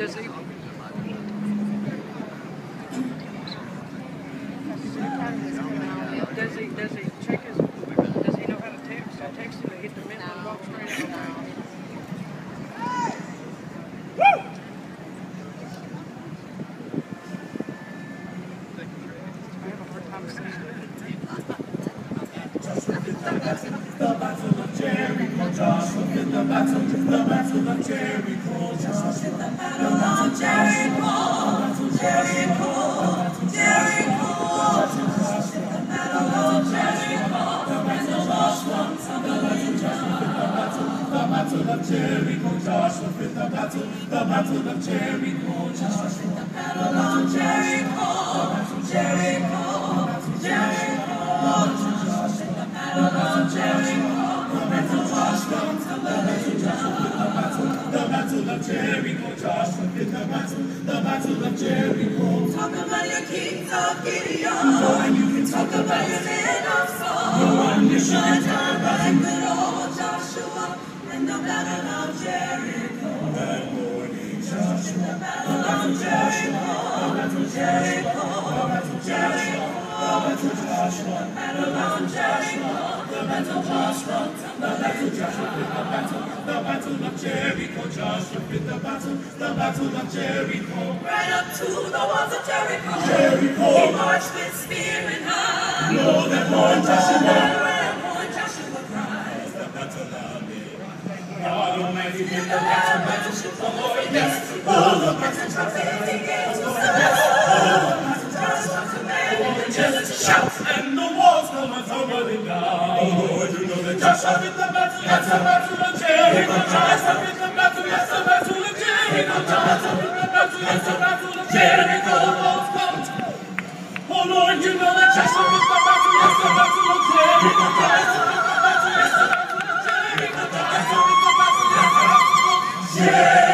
there's a Does he? Does he? Check his. does he know how to text? I text him to hit the middle and walk straight up. The battle of Jericho, Joshua, the battle, the battle of Jericho. Joshua in the battle, of the battle was a belly just the battle The battle of Jericho, Joshua in the battle of Jericho, Jericho, Jericho, Joshua the battle of Jericho. The of you can talk about good old Joshua. Battle of Joshua, the battle Joshua the battle, the battle of Jericho, Joshua in the battle, the battle of Jericho. Right up to the walls of Jericho. Jericho. He marched with spear in hand. Know that Lord Joshua. God Almighty in the battle, battle, battle the Lord, yes. oh, the battle. Battle trumpet, he Just shout and the walls come tumbling down. Oh you know that Joshua in the battle, yes, the battle of Jericho. Joshua in the battle, yes, the battle of Jericho. Joshua in the battle, yes, the battle of Jericho. The walls come. Oh Lord, you know that Joshua in the battle, yes, the battle of Jericho. Joshua in the battle, yes, the battle of Jericho. Joshua in the battle, yes, the battle of Jericho.